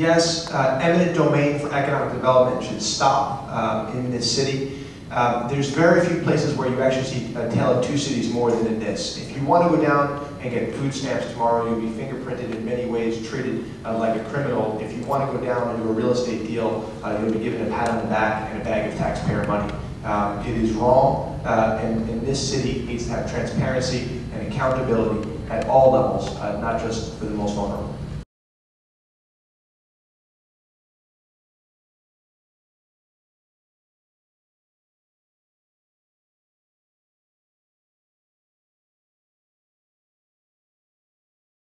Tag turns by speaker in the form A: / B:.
A: yes, uh, eminent domain for economic development should stop um, in this city. Um, There's very few places where you actually see a tale of two cities more than in this. If you want to go down and get food stamps tomorrow, you'll be fingerprinted in many ways, treated uh, like a criminal. If you want to go down and do a real estate deal, uh, you'll be given a pat on the back and a bag of taxpayer money. Um, It is wrong, uh, and and this city needs to have transparency and accountability at all levels, uh, not just for the most vulnerable.